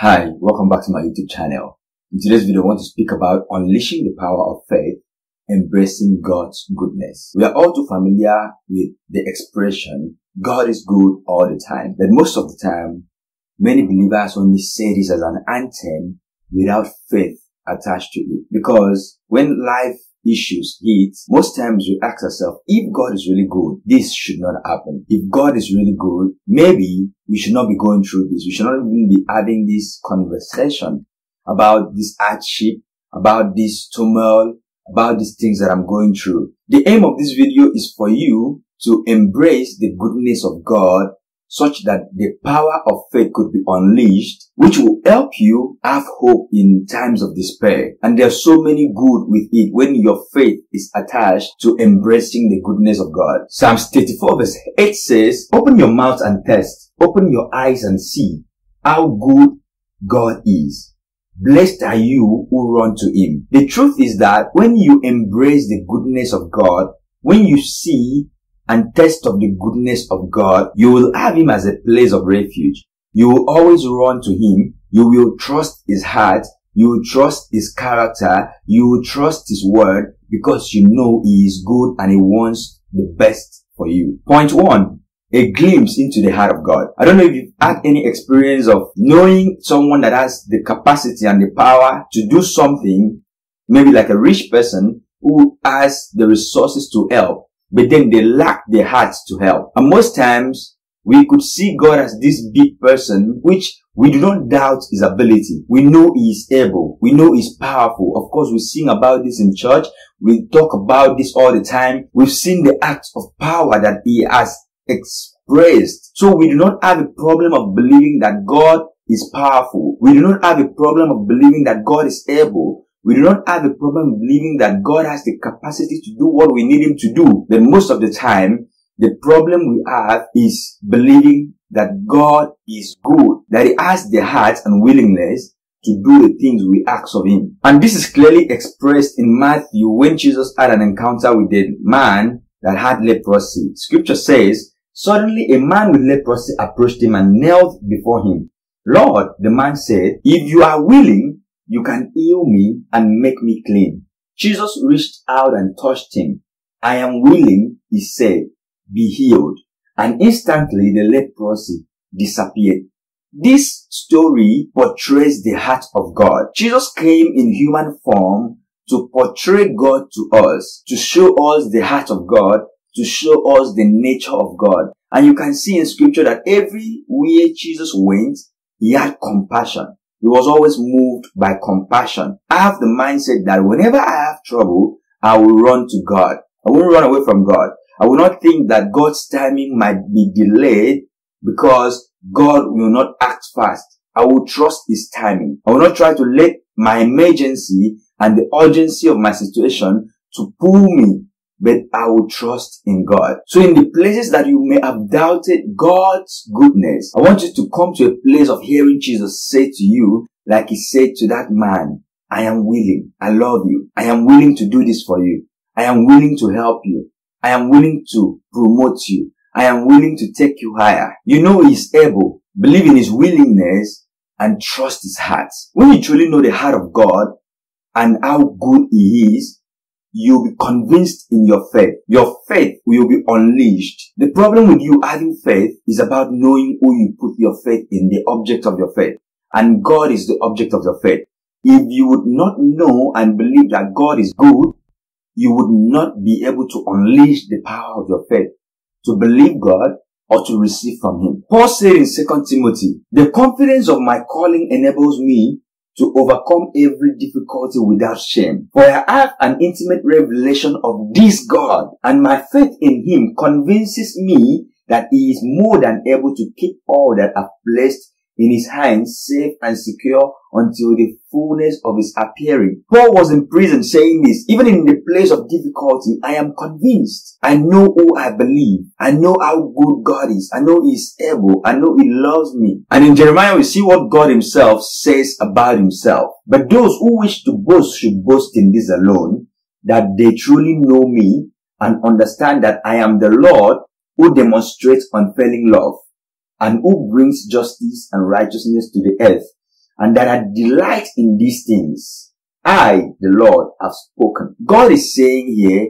Hi, welcome back to my YouTube channel. In today's video, I want to speak about unleashing the power of faith, embracing God's goodness. We are all too familiar with the expression, God is good all the time. But most of the time, many believers only say this as an anthem without faith attached to it. Because when life issues hit, most times we ask ourselves, if God is really good, this should not happen. If God is really good, maybe we should not be going through this. We should not even be having this conversation about this hardship, about this turmoil, about these things that I'm going through. The aim of this video is for you to embrace the goodness of God such that the power of faith could be unleashed, which will help you have hope in times of despair. And there's so many good with it when your faith is attached to embracing the goodness of God. Psalms 34 verse 8 says, open your mouth and test, open your eyes and see how good God is. Blessed are you who run to him. The truth is that when you embrace the goodness of God, when you see and test of the goodness of God, you will have him as a place of refuge. You will always run to him. You will trust his heart. You will trust his character. You will trust his word because you know he is good and he wants the best for you. Point one. A glimpse into the heart of God. I don't know if you've had any experience of knowing someone that has the capacity and the power to do something, maybe like a rich person who has the resources to help, but then they lack the hearts to help. And most times we could see God as this big person, which we do not doubt his ability. We know he is able. We know he's powerful. Of course, we sing about this in church. We talk about this all the time. We've seen the acts of power that he has expressed. So we do not have a problem of believing that God is powerful. We do not have a problem of believing that God is able. We do not have a problem believing that God has the capacity to do what we need Him to do. But most of the time, the problem we have is believing that God is good, that He has the heart and willingness to do the things we ask of Him. And this is clearly expressed in Matthew when Jesus had an encounter with a man that had leprosy. Scripture says, Suddenly a man with leprosy approached him and knelt before him. Lord, the man said, if you are willing, you can heal me and make me clean. Jesus reached out and touched him. I am willing, he said, be healed. And instantly the leprosy disappeared. This story portrays the heart of God. Jesus came in human form to portray God to us, to show us the heart of God, to show us the nature of God. And you can see in scripture that everywhere Jesus went, he had compassion. He was always moved by compassion. I have the mindset that whenever I have trouble, I will run to God. I won't run away from God. I will not think that God's timing might be delayed because God will not act fast. I will trust His timing. I will not try to let my emergency and the urgency of my situation to pull me but I will trust in God. So in the places that you may have doubted God's goodness, I want you to come to a place of hearing Jesus say to you, like he said to that man, I am willing. I love you. I am willing to do this for you. I am willing to help you. I am willing to promote you. I am willing to take you higher. You know he is able. Believe in his willingness and trust his heart. When you truly know the heart of God and how good he is, you'll be convinced in your faith. Your faith will be unleashed. The problem with you having faith is about knowing who you put your faith in, the object of your faith. And God is the object of your faith. If you would not know and believe that God is good, you would not be able to unleash the power of your faith to believe God or to receive from Him. Paul said in 2 Timothy, the confidence of my calling enables me to overcome every difficulty without shame. For I have an intimate revelation of this God and my faith in him convinces me that he is more than able to keep all that I've placed in his hands safe and secure until the fullness of his appearing. Paul was in prison saying this, even in the place of difficulty, I am convinced. I know who I believe. I know how good God is. I know he is able. I know he loves me. And in Jeremiah, we see what God himself says about himself. But those who wish to boast should boast in this alone, that they truly know me and understand that I am the Lord who demonstrates unfailing love and who brings justice and righteousness to the earth. and that I delight in these things. I, the Lord, have spoken. God is saying here,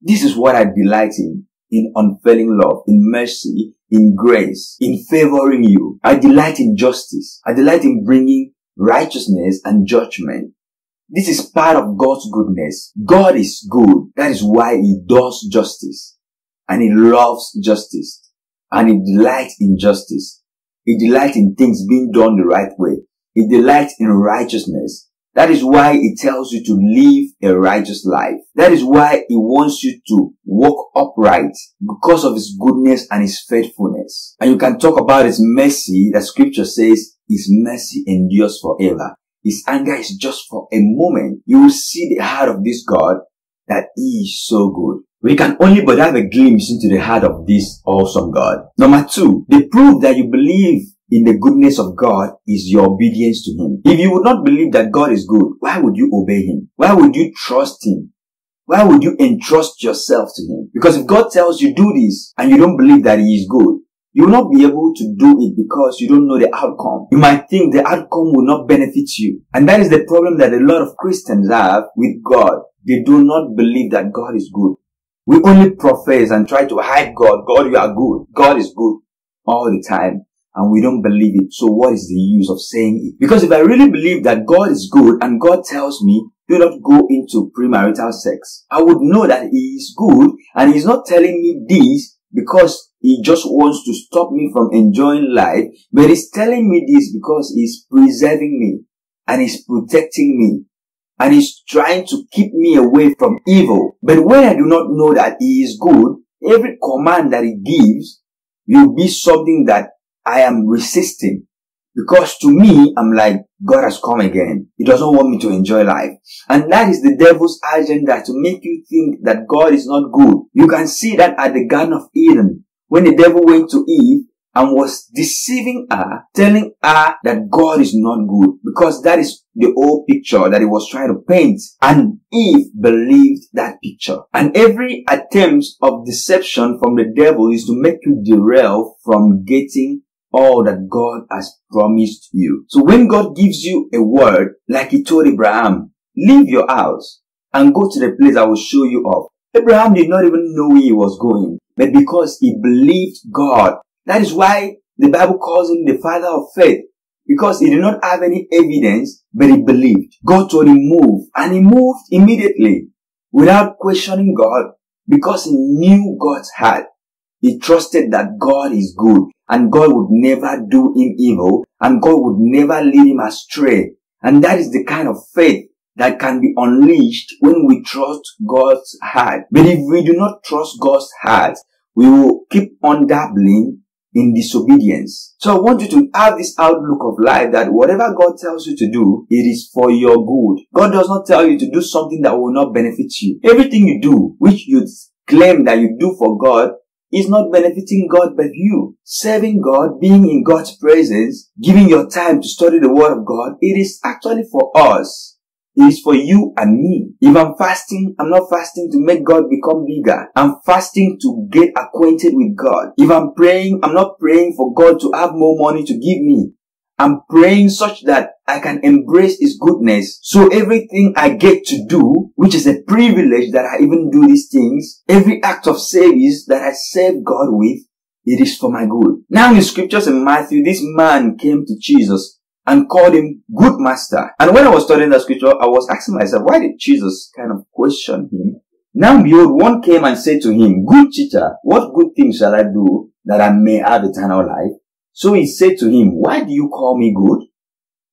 this is what I delight in, in unfailing love, in mercy, in grace, in favoring you. I delight in justice. I delight in bringing righteousness and judgment. This is part of God's goodness. God is good. That is why he does justice. And he loves justice. And he delights in justice. He delights in things being done the right way. He delights in righteousness. That is why he tells you to live a righteous life. That is why he wants you to walk upright because of his goodness and his faithfulness. And you can talk about his mercy that scripture says his mercy endures forever. His anger is just for a moment. You will see the heart of this God that he is so good. We can only but have a glimpse into the heart of this awesome God. Number two, the proof that you believe in the goodness of God is your obedience to Him. If you would not believe that God is good, why would you obey Him? Why would you trust Him? Why would you entrust yourself to Him? Because if God tells you do this and you don't believe that He is good, you will not be able to do it because you don't know the outcome. You might think the outcome will not benefit you. And that is the problem that a lot of Christians have with God. They do not believe that God is good. We only profess and try to hide God. God, you are good. God is good all the time. And we don't believe it. So what is the use of saying it? Because if I really believe that God is good and God tells me, do not go into premarital sex, I would know that He is good and He's not telling me this because he just wants to stop me from enjoying life, but he's telling me this because he's preserving me and he's protecting me and he's trying to keep me away from evil. But when I do not know that he is good, every command that he gives will be something that I am resisting. Because to me, I'm like, God has come again. He doesn't want me to enjoy life. And that is the devil's agenda to make you think that God is not good. You can see that at the Garden of Eden when the devil went to Eve and was deceiving her, telling her that God is not good because that is the old picture that he was trying to paint. And Eve believed that picture. And every attempt of deception from the devil is to make you derail from getting all that God has promised you. So when God gives you a word, like he told Abraham, leave your house and go to the place I will show you of. Abraham did not even know where he was going but because he believed God. That is why the Bible calls him the father of faith. Because he did not have any evidence, but he believed. God told him move, and he moved immediately without questioning God because he knew God's heart. He trusted that God is good and God would never do him evil and God would never lead him astray. And that is the kind of faith that can be unleashed when we trust God's heart. But if we do not trust God's heart, we will keep on dabbling in disobedience. So I want you to have this outlook of life that whatever God tells you to do, it is for your good. God does not tell you to do something that will not benefit you. Everything you do, which you claim that you do for God, is not benefiting God but you. Serving God, being in God's presence, giving your time to study the Word of God, it is actually for us. Is for you and me. If I'm fasting, I'm not fasting to make God become bigger. I'm fasting to get acquainted with God. If I'm praying, I'm not praying for God to have more money to give me. I'm praying such that I can embrace His goodness. So everything I get to do, which is a privilege that I even do these things, every act of service that I serve God with, it is for my good. Now in scriptures in Matthew, this man came to Jesus and called him good master. And when I was studying the scripture, I was asking myself, why did Jesus kind of question him? Now behold, one came and said to him, good teacher, what good thing shall I do that I may have eternal life? So he said to him, why do you call me good?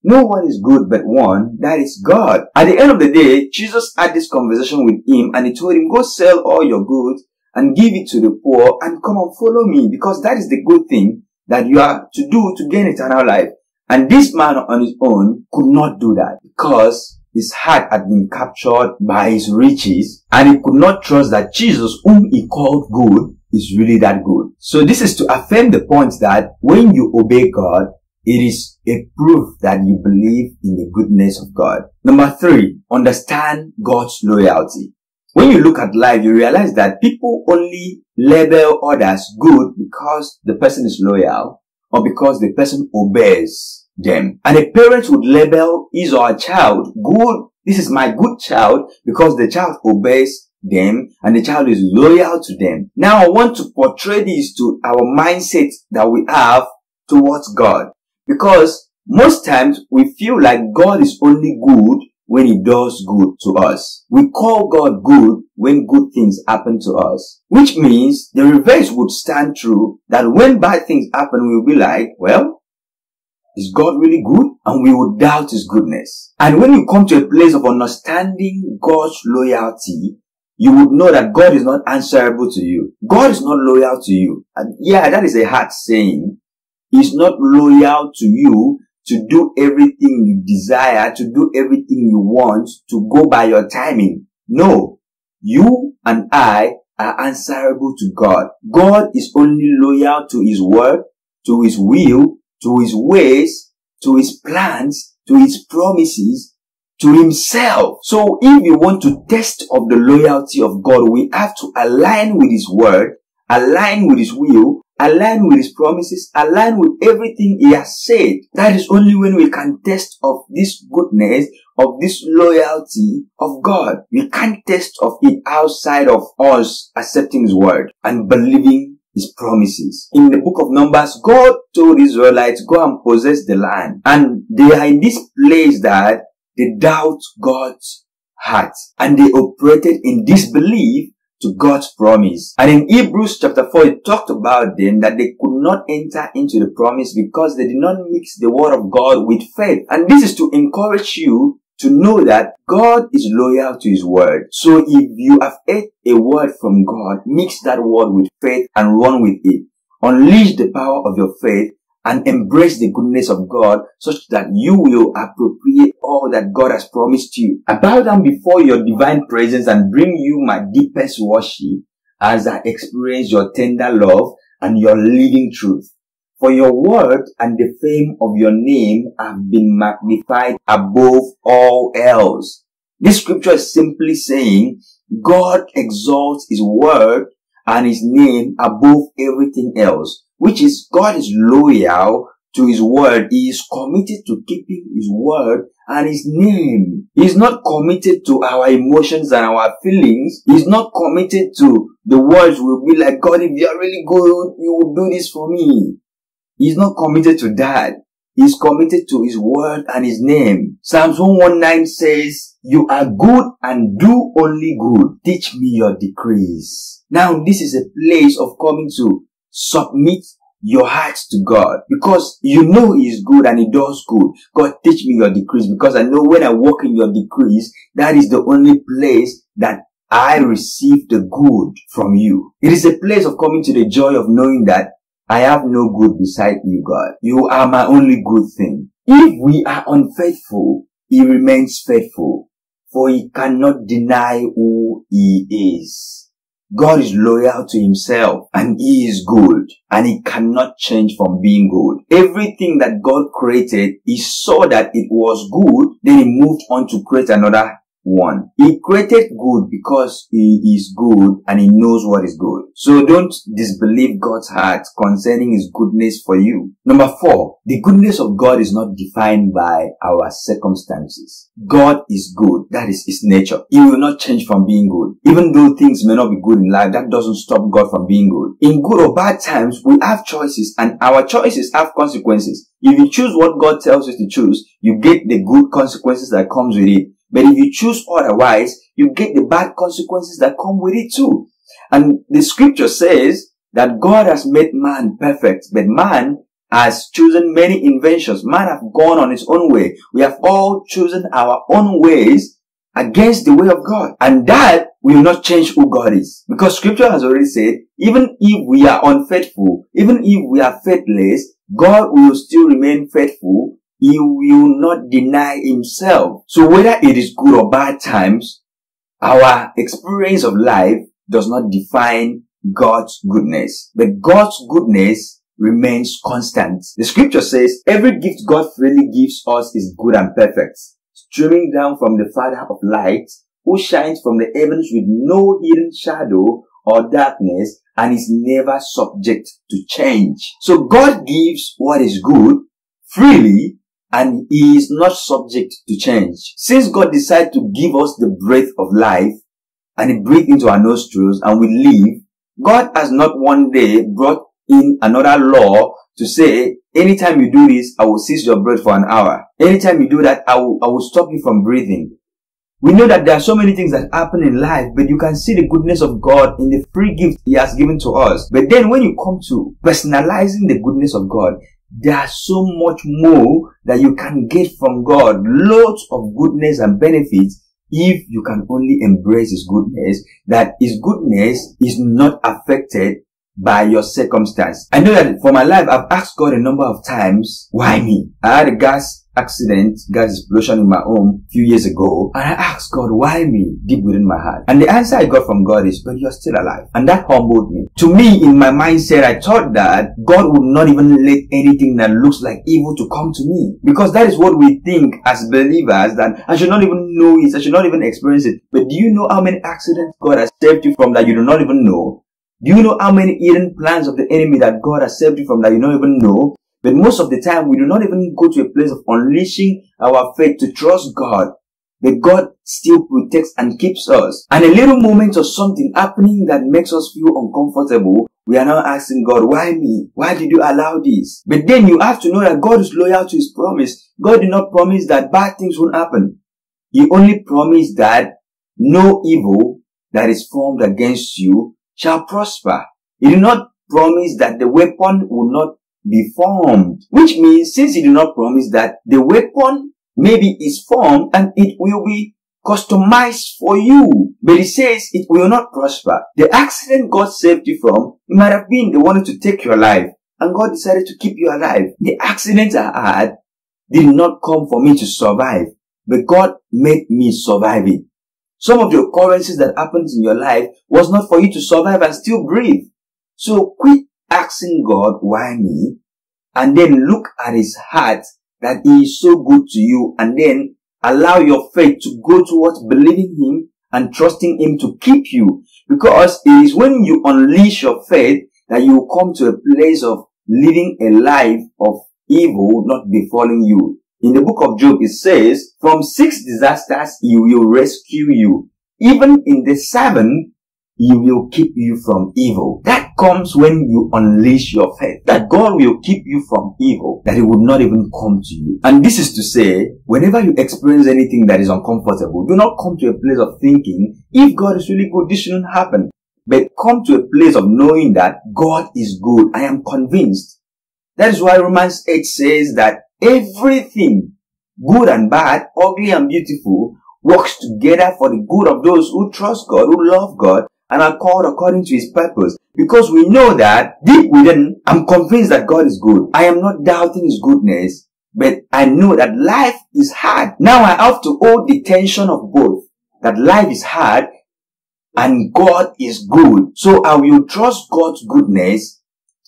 No one is good but one, that is God. At the end of the day, Jesus had this conversation with him and he told him, go sell all your goods and give it to the poor and come and follow me because that is the good thing that you are to do to gain eternal life. And this man on his own could not do that because his heart had been captured by his riches and he could not trust that Jesus, whom he called good, is really that good. So this is to affirm the point that when you obey God, it is a proof that you believe in the goodness of God. Number three, understand God's loyalty. When you look at life, you realize that people only label others good because the person is loyal or because the person obeys. them. And a parent would label his or her child good. This is my good child because the child obeys them and the child is loyal to them. Now I want to portray this to our mindset that we have towards God because most times we feel like God is only good when he does good to us. We call God good when good things happen to us, which means the reverse would stand true that when bad things happen, we'll be like, well, is God really good? And we would doubt his goodness. And when you come to a place of understanding God's loyalty, you would know that God is not answerable to you. God is not loyal to you. And yeah, that is a hard saying. He's not loyal to you to do everything you desire, to do everything you want, to go by your timing. No. You and I are answerable to God. God is only loyal to His word, to His will, to His ways, to His plans, to His promises, to Himself. So if you want to test of the loyalty of God, we have to align with His word, align with His will, align with his promises, align with everything he has said. That is only when we can test of this goodness, of this loyalty of God. We can't test of it outside of us accepting his word and believing his promises. In the book of Numbers, God told Israelites, go and possess the land. And they are in this place that they doubt God's heart and they operated in disbelief to God's promise. And in Hebrews chapter 4, it talked about them that they could not enter into the promise because they did not mix the word of God with faith. And this is to encourage you to know that God is loyal to his word. So if you have heard a word from God, mix that word with faith and run with it. Unleash the power of your faith and embrace the goodness of God such that you will appropriate all that God has promised you. I bow down before your divine presence and bring you my deepest worship as I experience your tender love and your living truth. For your word and the fame of your name have been magnified above all else. This scripture is simply saying God exalts his word and his name above everything else which is God is loyal to his word. He is committed to keeping his word and his name. He's not committed to our emotions and our feelings. He's not committed to the words will be like, God, if you're really good, you will do this for me. He's not committed to that. He's committed to his word and his name. Psalms 119 says, you are good and do only good. Teach me your decrees. Now this is a place of coming to submit your heart to God because you know He is good and He does good. God, teach me your decrees because I know when I walk in your decrees, that is the only place that I receive the good from you. It is a place of coming to the joy of knowing that I have no good beside you, God. You are my only good thing. If we are unfaithful, He remains faithful, for He cannot deny who He is. God is loyal to himself and he is good and he cannot change from being good. Everything that God created, he saw that it was good, then he moved on to create another one. He created good because he is good and he knows what is good. So don't disbelieve God's heart concerning his goodness for you. Number four, the goodness of God is not defined by our circumstances. God is good. That is his nature. He will not change from being good. Even though things may not be good in life, that doesn't stop God from being good. In good or bad times, we have choices and our choices have consequences. If you choose what God tells you to choose, you get the good consequences that comes with it. But if you choose otherwise, you get the bad consequences that come with it too. And the scripture says that God has made man perfect, but man has chosen many inventions. Man have gone on his own way. We have all chosen our own ways against the way of God. And that will not change who God is. Because scripture has already said, even if we are unfaithful, even if we are faithless, God will still remain faithful he will not deny himself. So whether it is good or bad times, our experience of life does not define God's goodness. But God's goodness remains constant. The scripture says, every gift God freely gives us is good and perfect, streaming down from the Father of light, who shines from the heavens with no hidden shadow or darkness and is never subject to change. So God gives what is good freely and he is not subject to change. Since God decided to give us the breath of life and he breathed into our nostrils and we live, God has not one day brought in another law to say, anytime you do this, I will cease your breath for an hour. Anytime you do that, I will, I will stop you from breathing. We know that there are so many things that happen in life, but you can see the goodness of God in the free gift He has given to us. But then when you come to personalizing the goodness of God, there's so much more that you can get from God. Loads of goodness and benefits if you can only embrace His goodness, that His goodness is not affected by your circumstance. I know that for my life, I've asked God a number of times, why me? I had a gas accident, gas explosion in my home a few years ago, and I asked God, why me, deep within my heart? And the answer I got from God is, but you're still alive. And that humbled me. To me, in my mindset, I thought that God would not even let anything that looks like evil to come to me. Because that is what we think as believers, that I should not even know it, I should not even experience it. But do you know how many accidents God has saved you from that you do not even know? Do you know how many hidden plans of the enemy that God has saved you from that you don't even know? But most of the time, we do not even go to a place of unleashing our faith to trust God. But God still protects and keeps us. And a little moment of something happening that makes us feel uncomfortable, we are now asking God, why me? Why did you allow this? But then you have to know that God is loyal to his promise. God did not promise that bad things won't happen. He only promised that no evil that is formed against you shall prosper. He did not promise that the weapon will not be formed. Which means since he did not promise that the weapon maybe is formed and it will be customized for you. But he says it will not prosper. The accident God saved you from, it might have been they wanted to take your life. And God decided to keep you alive. The accident I had did not come for me to survive, but God made me survive it. Some of the occurrences that happens in your life was not for you to survive and still breathe. So quit asking God, why me? And then look at his heart that he is so good to you and then allow your faith to go towards believing him and trusting him to keep you. Because it is when you unleash your faith that you will come to a place of living a life of evil not befalling you. In the book of Job, it says, from six disasters he will rescue you. Even in the seven, he will keep you from evil. That comes when you unleash your faith. That God will keep you from evil. That it would not even come to you. And this is to say, whenever you experience anything that is uncomfortable, do not come to a place of thinking, if God is really good, this shouldn't happen. But come to a place of knowing that God is good. I am convinced. That is why Romans 8 says that everything, good and bad, ugly and beautiful, works together for the good of those who trust God, who love God, and are called according to his purpose. Because we know that deep within, I'm convinced that God is good. I am not doubting his goodness, but I know that life is hard. Now I have to hold the tension of both. That life is hard and God is good. So I will trust God's goodness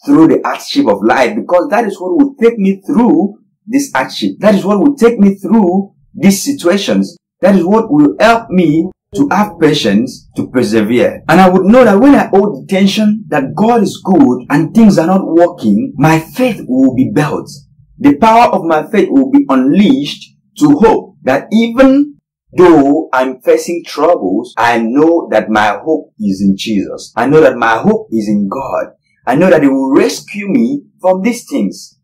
through the hardship of life because that is what will take me through this hardship. That is what will take me through these situations. That is what will help me to have patience, to persevere. And I would know that when I hold the tension that God is good and things are not working, my faith will be built. The power of my faith will be unleashed to hope that even though I'm facing troubles, I know that my hope is in Jesus. I know that my hope is in God. I know that He will rescue me from these things.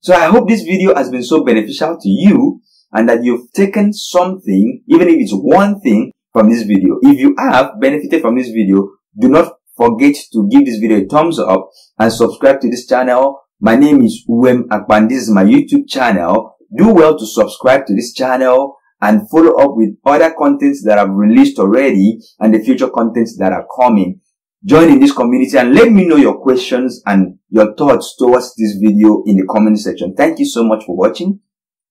So I hope this video has been so beneficial to you and that you've taken something, even if it's one thing, from this video. If you have benefited from this video, do not forget to give this video a thumbs up and subscribe to this channel. My name is Uwem Akpan. This is my YouTube channel. Do well to subscribe to this channel and follow up with other contents that I've released already and the future contents that are coming. Join in this community and let me know your questions and your thoughts towards this video in the comment section. Thank you so much for watching.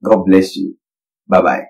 God bless you. Bye bye.